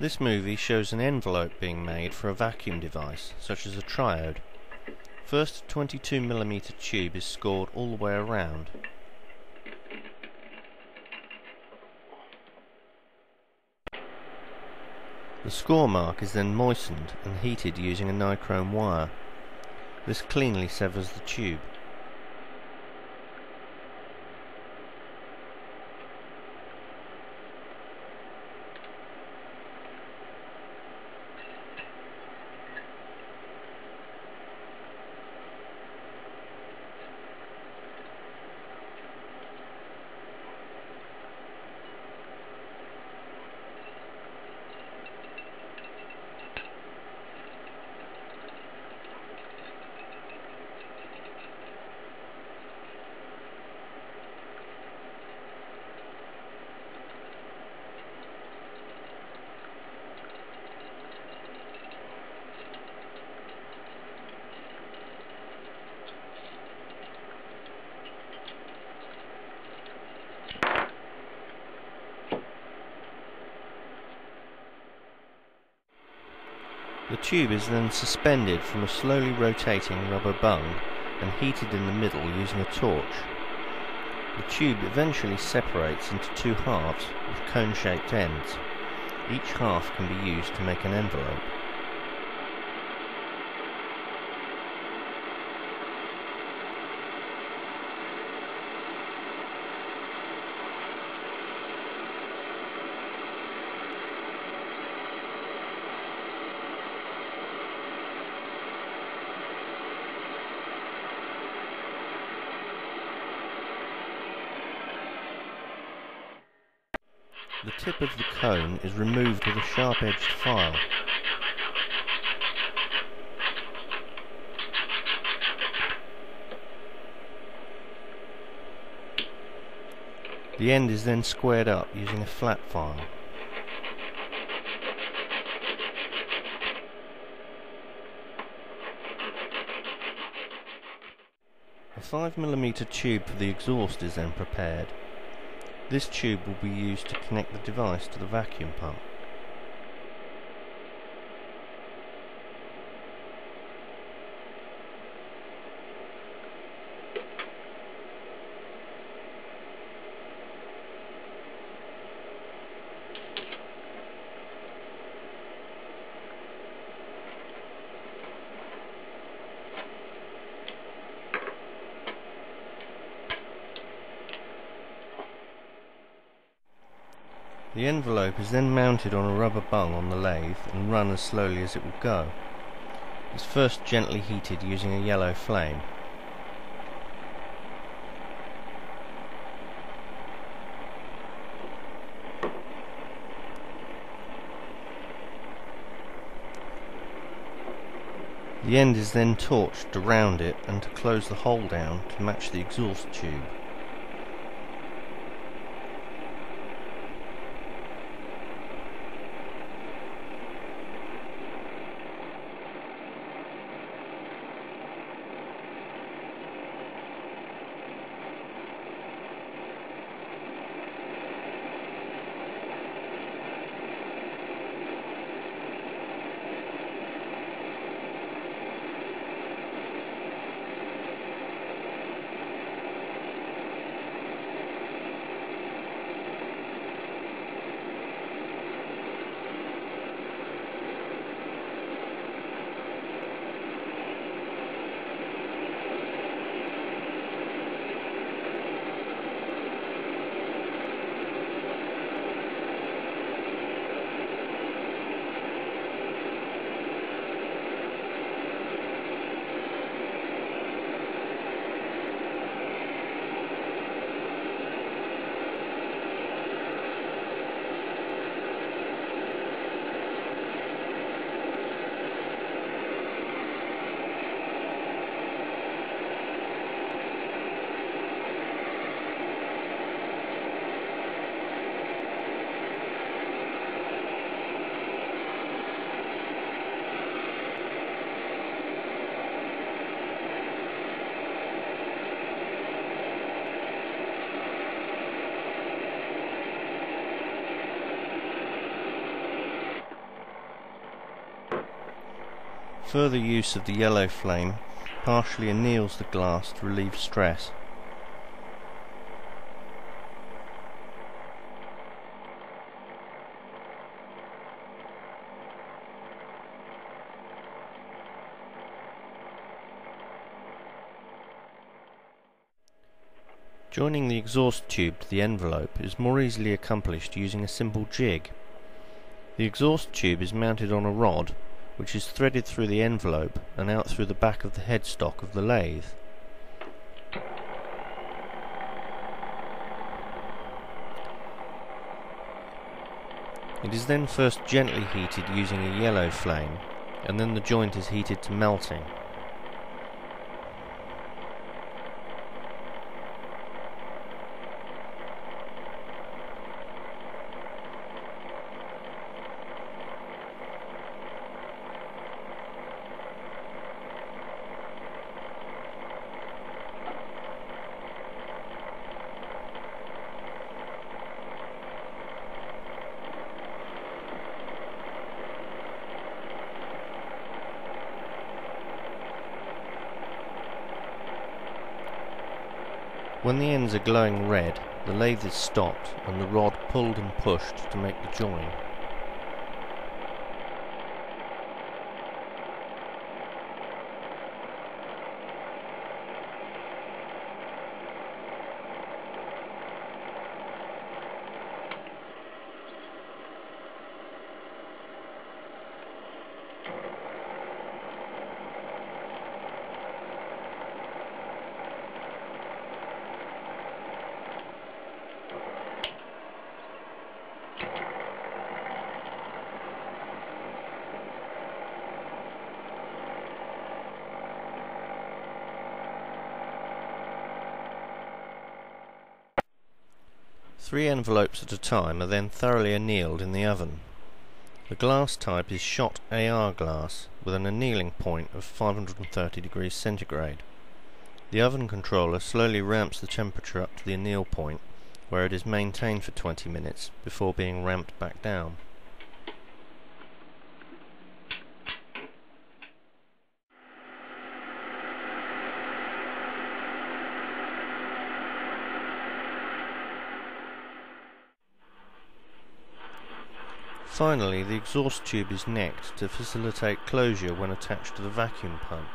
This movie shows an envelope being made for a vacuum device, such as a triode. First a 22mm tube is scored all the way around. The score mark is then moistened and heated using a nichrome wire. This cleanly severs the tube. The tube is then suspended from a slowly rotating rubber bung and heated in the middle using a torch. The tube eventually separates into two halves with cone-shaped ends. Each half can be used to make an envelope. The tip of the cone is removed with a sharp-edged file. The end is then squared up using a flat file. A 5mm tube for the exhaust is then prepared. This tube will be used to connect the device to the vacuum pump. The envelope is then mounted on a rubber bung on the lathe and run as slowly as it will go. It is first gently heated using a yellow flame. The end is then torched to round it and to close the hole down to match the exhaust tube. Further use of the yellow flame partially anneals the glass to relieve stress. Joining the exhaust tube to the envelope is more easily accomplished using a simple jig. The exhaust tube is mounted on a rod which is threaded through the envelope and out through the back of the headstock of the lathe. It is then first gently heated using a yellow flame and then the joint is heated to melting. When the ends are glowing red, the lathe is stopped and the rod pulled and pushed to make the join. Three envelopes at a time are then thoroughly annealed in the oven. The glass type is Schott AR glass with an annealing point of 530 degrees centigrade. The oven controller slowly ramps the temperature up to the anneal point where it is maintained for 20 minutes before being ramped back down. Finally, the exhaust tube is necked to facilitate closure when attached to the vacuum pump.